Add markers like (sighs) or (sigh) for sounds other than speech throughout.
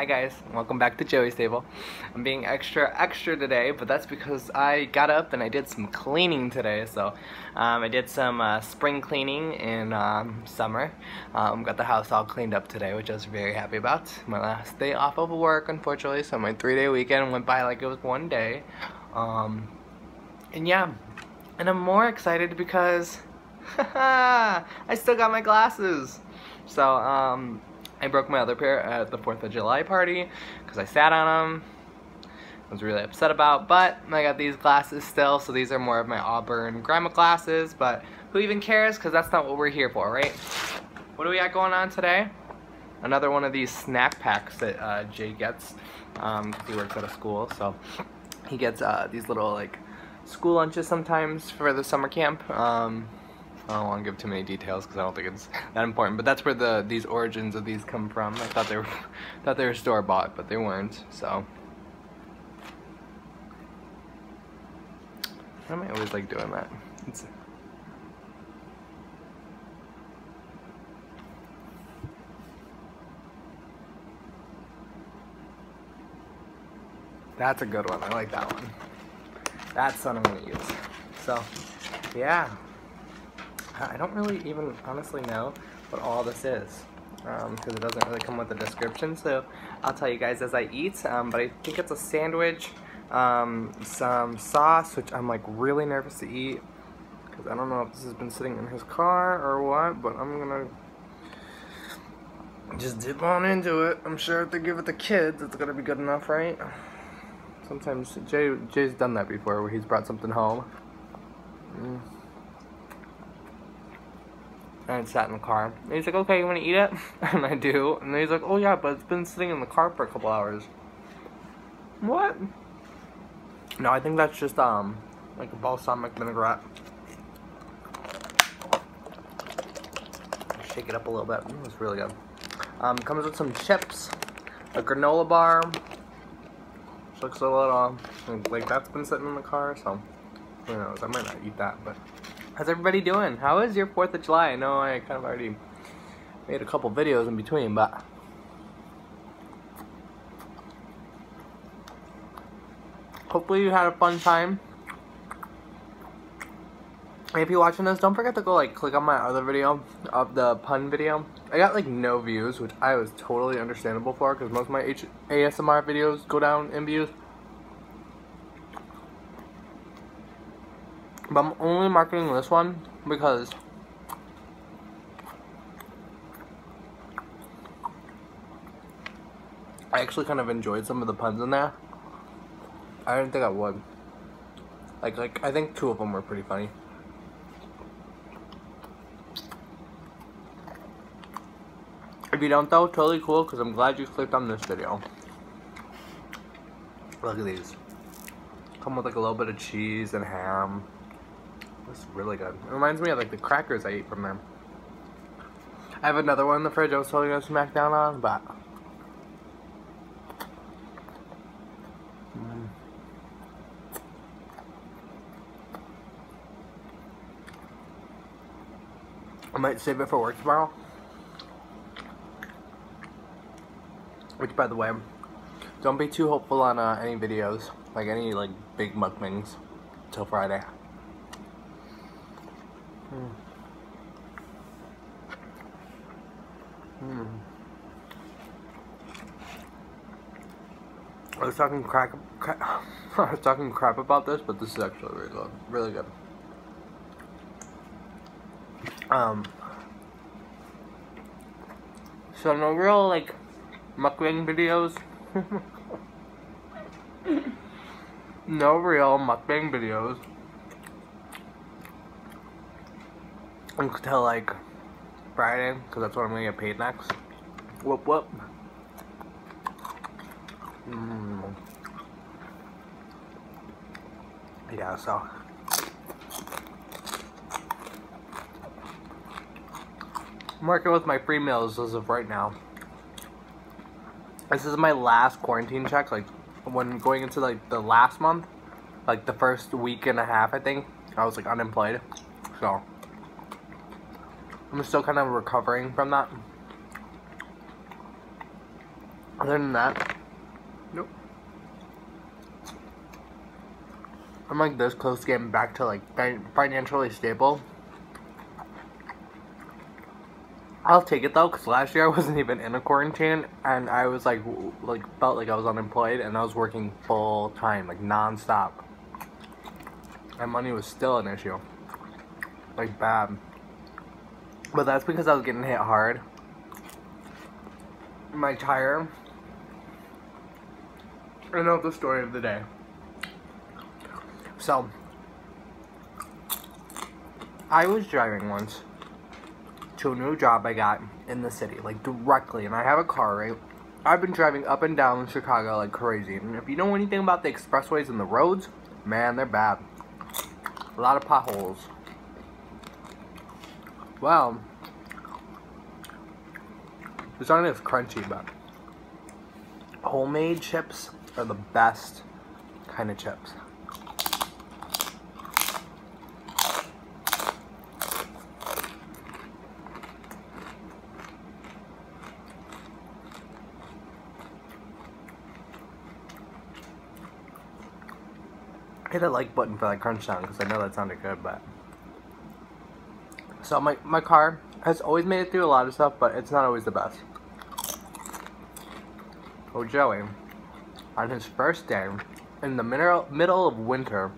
Hi guys, welcome back to Joey's Table. I'm being extra extra today, but that's because I got up and I did some cleaning today. So um, I did some uh, spring cleaning in um, summer. Um, got the house all cleaned up today, which I was very happy about. My last day off of work, unfortunately, so my three-day weekend went by like it was one day. Um, and yeah, and I'm more excited because (laughs) I still got my glasses. So, um, I broke my other pair at the 4th of July party because I sat on them. I was really upset about, but I got these glasses still, so these are more of my Auburn grandma glasses, but who even cares because that's not what we're here for, right? What do we got going on today? Another one of these snack packs that uh, Jay gets um, he works at a school, so he gets uh, these little like school lunches sometimes for the summer camp. Um, I don't want to give too many details because I don't think it's (laughs) that important. But that's where the these origins of these come from. I thought they were (laughs) thought they were store bought, but they weren't. So. Why am I always like doing that? It's, That's a good one. I like that one. That's what I'm gonna use. So, yeah. I don't really even honestly know what all this is because um, it doesn't really come with a description so I'll tell you guys as I eat um, but I think it's a sandwich um, some sauce which I'm like really nervous to eat because I don't know if this has been sitting in his car or what but I'm gonna just dip on into it. I'm sure if they give it to kids it's gonna be good enough right? Sometimes Jay Jay's done that before where he's brought something home. Mm and sat in the car. And he's like, okay, you want to eat it? (laughs) And I do. And he's like, oh yeah, but it's been sitting in the car for a couple hours. What? No, I think that's just, um, like a balsamic vinaigrette. Shake it up a little bit. Mm, it's really good. Um, comes with some chips, a granola bar. looks a little, like that's been sitting in the car, so who knows, I might not eat that, but How's everybody doing? How is your 4th of July? I know I kind of already made a couple videos in between, but... Hopefully you had a fun time. if you're watching this, don't forget to go like click on my other video of the pun video. I got like no views, which I was totally understandable for because most of my H ASMR videos go down in views. But I'm only marketing this one because I actually kind of enjoyed some of the puns in there. I didn't think I would. Like, like I think two of them were pretty funny. If you don't though, totally cool because I'm glad you clicked on this video. Look at these. Come with like a little bit of cheese and ham. It's really good. It reminds me of like the crackers I ate from them. I have another one in the fridge I was totally gonna smack down on, but mm. I might save it for work tomorrow. Which, by the way, don't be too hopeful on uh, any videos, like any like big mukbangs, till Friday. Hmm. I was talking crack, crack (sighs) I was talking crap about this, but this is actually really good. Really good. Um. So no real like mukbang videos. (laughs) no real mukbang videos. Until like Friday, because that's when I'm gonna get paid next. Whoop whoop. Mm. Yeah, so. I'm working with my free meals as of right now. This is my last quarantine check, like when going into like the last month, like the first week and a half I think, I was like unemployed. So I'm still kind of recovering from that. Other than that, nope. I'm like this close to getting back to like financially stable. I'll take it though, cause last year I (laughs) wasn't even in a quarantine, and I was like, like felt like I was unemployed, and I was working full time, like non-stop. And money was still an issue, like bad. But that's because I was getting hit hard. My tire. I know the story of the day. So, I was driving once to a new job I got in the city, like directly, and I have a car, right? I've been driving up and down Chicago like crazy, and if you know anything about the expressways and the roads, man, they're bad. A lot of potholes. Well, it's not as crunchy, but homemade chips are the best kind of chips. hit a like button for that crunch sound because I know that sounded good, but so my my car has always made it through a lot of stuff, but it's not always the best. Oh, Joey, on his first day in the middle middle of winter,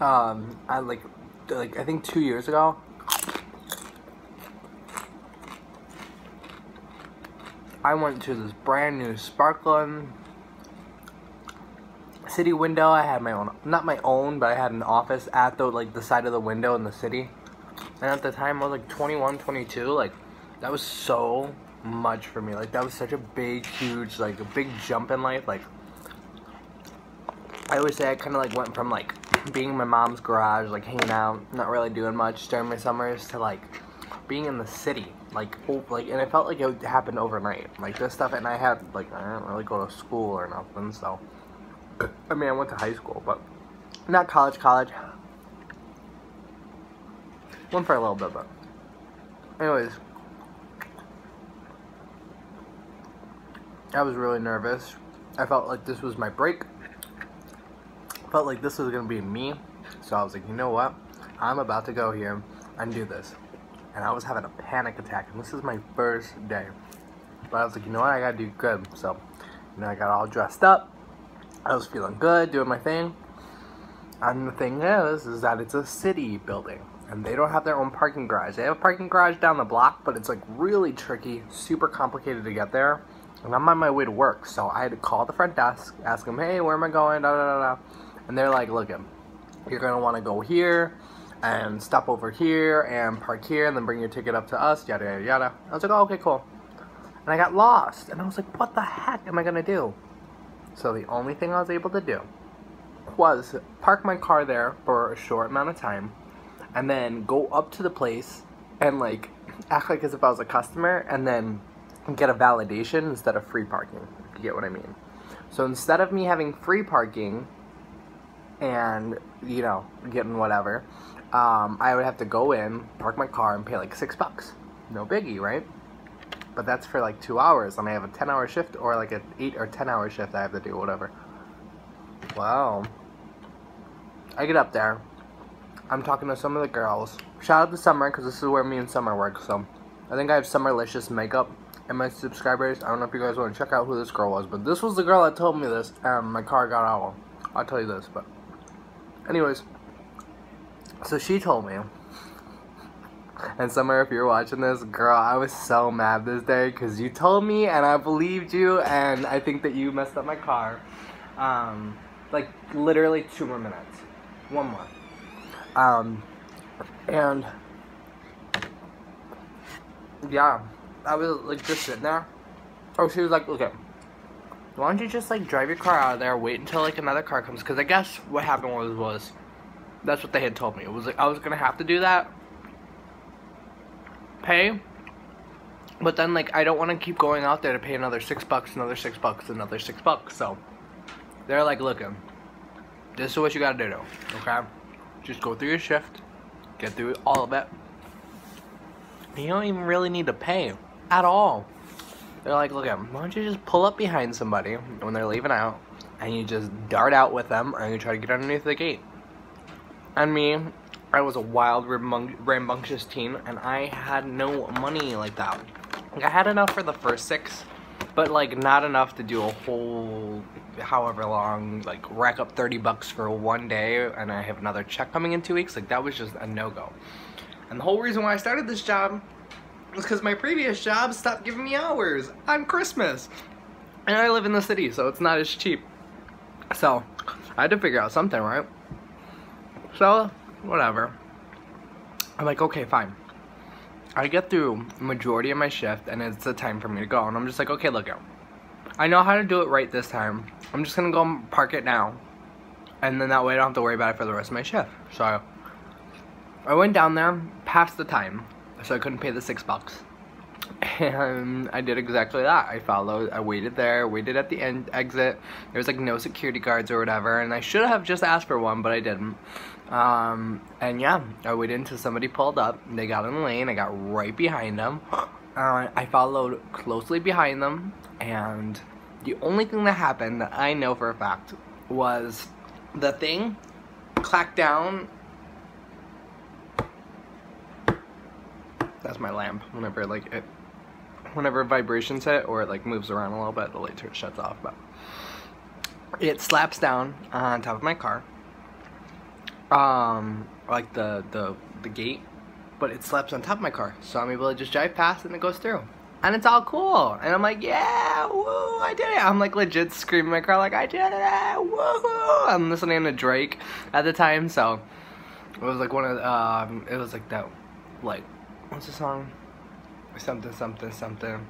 um, I like like I think two years ago. I went to this brand new sparkling city window. I had my own, not my own, but I had an office at the like the side of the window in the city. And at the time, I was like 21, 22. Like that was so much for me. Like that was such a big, huge, like a big jump in life. Like I always say, I kind of like went from like being in my mom's garage, like hanging out, not really doing much during my summers, to like being in the city, like oh, like, and it felt like it happened overnight. Like this stuff, and I had like I didn't really go to school or nothing, so. I mean, I went to high school, but not college, college. Went for a little bit, but anyways. I was really nervous. I felt like this was my break. I Felt like this was gonna be me. So I was like, you know what? I'm about to go here and do this. And I was having a panic attack, and this is my first day. But I was like, you know what? I gotta do good. So, you know, I got all dressed up I was feeling good, doing my thing. And the thing is, is that it's a city building. And they don't have their own parking garage. They have a parking garage down the block, but it's like really tricky, super complicated to get there. And I'm on my way to work, so I had to call the front desk, ask them, hey, where am I going, da da da da. And they're like, look, um, you're gonna wanna go here, and stop over here, and park here, and then bring your ticket up to us, yada yada yada. I was like, oh, okay, cool. And I got lost, and I was like, what the heck am I gonna do? So the only thing I was able to do was park my car there for a short amount of time and then go up to the place and like act like as if I was a customer and then get a validation instead of free parking. If you get what I mean. So instead of me having free parking and you know getting whatever, um, I would have to go in, park my car, and pay like six bucks. No biggie, right? But that's for like two hours, and I have a 10 hour shift or like an 8 or 10 hour shift I have to do, whatever. Wow. I get up there. I'm talking to some of the girls. Shout out to Summer, because this is where me and Summer work, so. I think I have Summerlicious makeup and my subscribers. I don't know if you guys want to check out who this girl was, but this was the girl that told me this, and my car got out. I'll tell you this, but. Anyways. So she told me and Summer, if you're watching this, girl, I was so mad this day because you told me and I believed you, and I think that you messed up my car. Um, like literally two more minutes, one more. Um, and yeah, I was like just sitting there. Oh, she was like, okay, why don't you just like drive your car out of there, wait until like another car comes? Because I guess what happened was was that's what they had told me. It was like I was gonna have to do that pay. But then, like, I don't want to keep going out there to pay another six bucks, another six bucks, another six bucks. So, they're like, look, um, this is what you gotta do, though, okay? Just go through your shift, get through all of it. You don't even really need to pay at all. They're like, look, at why don't you just pull up behind somebody when they're leaving out, and you just dart out with them, and you try to get underneath the gate. And me, I was a wild, rambunctious teen, and I had no money like that. I had enough for the first six, but like not enough to do a whole, however long, like rack up 30 bucks for one day, and I have another check coming in two weeks. Like that was just a no-go. And the whole reason why I started this job was because my previous job stopped giving me hours on Christmas. And I live in the city, so it's not as cheap. So, I had to figure out something, right? So, whatever. I'm like, okay, fine. I get through majority of my shift, and it's the time for me to go. And I'm just like, okay, look out. I know how to do it right this time. I'm just gonna go park it now. And then that way I don't have to worry about it for the rest of my shift. So, I went down there past the time, so I couldn't pay the six bucks. (laughs) And I did exactly that. I followed, I waited there, waited at the end exit. There was like no security guards or whatever, and I should have just asked for one, but I didn't. Um, and yeah, I waited until somebody pulled up. They got in the lane. I got right behind them. Uh, I followed closely behind them, and the only thing that happened that I know for a fact was the thing clacked down That's my lamp. Whenever like it, whenever vibrations hit or it like moves around a little bit, the light shuts off. But it slaps down on top of my car. Um, like the the the gate, but it slaps on top of my car, so I'm able to just drive past and it goes through. And it's all cool. And I'm like, yeah, woo, I did it. I'm like legit screaming my car like, I did it, woo. I'm listening to Drake at the time, so it was like one of, um, it was like that, like what's the song? Something, something, something.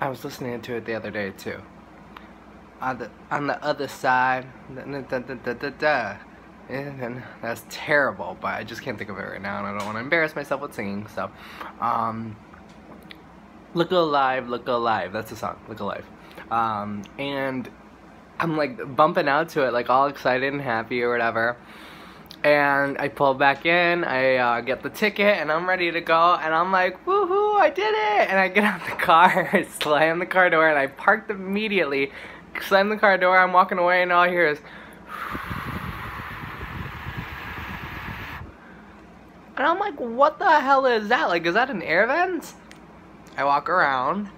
I was listening to it the other day too. On the on the other side, da, da, da, da, da, and that's terrible, but I just can't think of it right now, and I don't want to embarrass myself with singing. So, um, look alive, look alive. That's the song. Look alive. Um, and I'm like bumping out to it, like all excited and happy or whatever and I pull back in, I uh, get the ticket, and I'm ready to go, and I'm like, woohoo, I did it! And I get out the (laughs) car, I slam the car door, and I parked immediately, slam the car door, I'm walking away, and all I hear is, and I'm like, what the hell is that? Like, is that an air vent? I walk around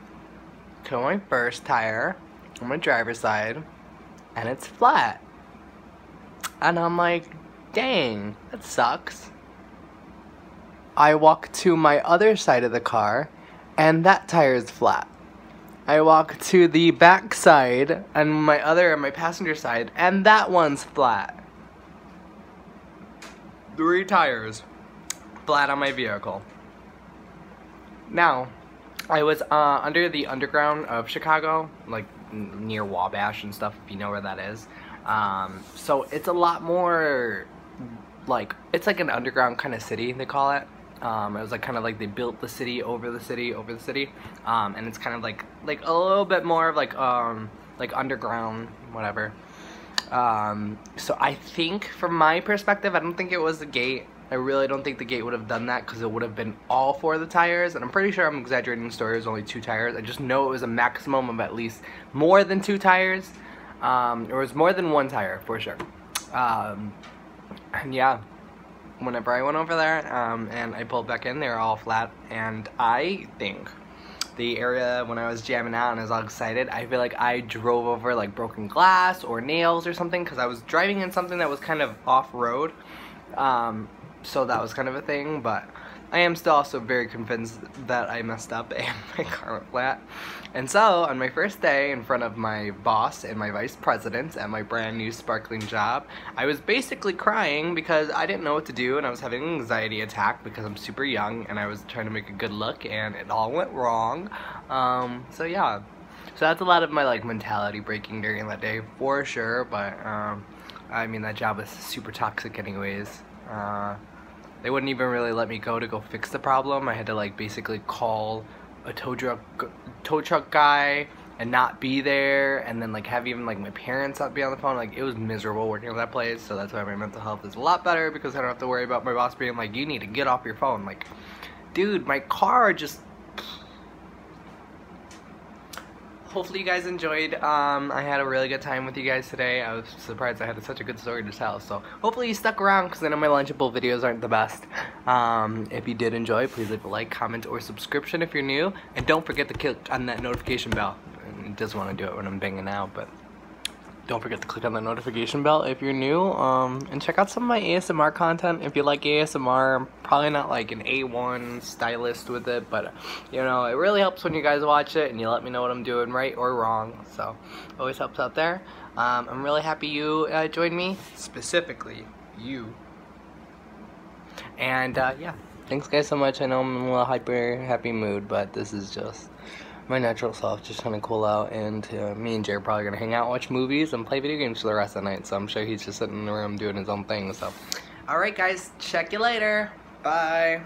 to my first tire on my driver's side, and it's flat. And I'm like, Dang, that sucks. I walk to my other side of the car, and that tire is flat. I walk to the back side, and my other, my passenger side, and that one's flat. Three tires flat on my vehicle. Now, I was uh, under the underground of Chicago, like near Wabash and stuff, if you know where that is. Um, so it's a lot more like it's like an underground kind of city they call it um, it was like kind of like they built the city over the city over the city um, and it's kind of like like a little bit more of like um like underground whatever um, so I think from my perspective I don't think it was the gate I really don't think the gate would have done that because it would have been all four of the tires and I'm pretty sure I'm exaggerating the story it was only two tires I just know it was a maximum of at least more than two tires um, it was more than one tire for sure um, and yeah, whenever I went over there um, and I pulled back in, they were all flat. And I think the area when I was jamming out and I was all excited, I feel like I drove over like broken glass or nails or something because I was driving in something that was kind of off-road. Um, so that was kind of a thing, but I am still also very convinced that I messed up (laughs) and my car went flat. And so, on my first day in front of my boss and my vice president at my brand new sparkling job, I was basically crying because I didn't know what to do and I was having an anxiety attack because I'm super young and I was trying to make a good look and it all went wrong. Um, so yeah. So that's a lot of my like mentality breaking during that day for sure, but um, I mean that job was super toxic anyways. Uh, they wouldn't even really let me go to go fix the problem. I had to like basically call a tow truck tow truck guy and not be there and then like have even like my parents not be on the phone like it was miserable working at that place so that's why my mental health is a lot better because I don't have to worry about my boss being like you need to get off your phone like dude my car just hopefully you guys enjoyed. Um, I had a really good time with you guys today. I was surprised I had such a good story to tell. So hopefully you stuck around because I know my Lunchable videos aren't the best. Um, if you did enjoy, please leave a like, comment, or subscription if you're new. And don't forget to click on that notification bell. I just want to do it when I'm banging out, but don't forget to click on the notification bell if you're new um, and check out some of my ASMR content. If you like ASMR I'm probably not like an A1 stylist with it but you know it really helps when you guys watch it and you let me know what I'm doing right or wrong so always helps out there. Um, I'm really happy you uh, joined me specifically you. And uh, yeah thanks guys so much. I know I'm in a little hyper happy mood but this is just my natural self, just trying to cool out. And uh, me and Jay are probably gonna hang out, watch movies, and play video games for the rest of the night. So I'm sure he's just sitting in the room doing his own thing. So, all right, guys, check you later. Bye.